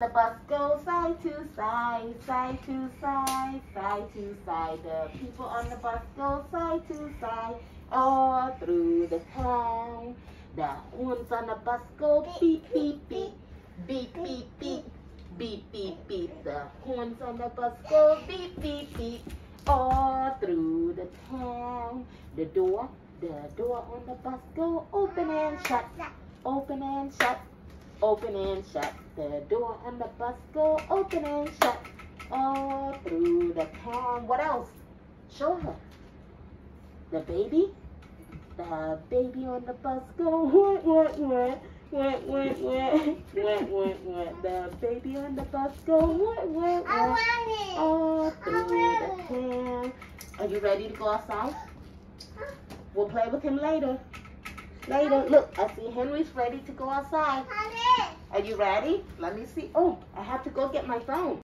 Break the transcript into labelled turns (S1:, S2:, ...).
S1: The bus goes side to side, side to side, side to side. The people on the bus go side to side, all through the town. The horns on the bus go beep, beep, beep, beep, beep, beep, beep, beep, beep. The horns on the bus go beep, beep, beep, all through the town. The door, the door on the bus go open and shut, open and shut open and shut. The door on the bus go open and shut all through the town. What else? Show her. The baby. The baby on the bus go what what what what what what what what. The baby on the bus go what what what all through the town. Are you ready to go outside? We'll play with him later. Later, look, I see Henry's ready to go outside. Are you ready? Let me see. Oh, I have to go get my phone.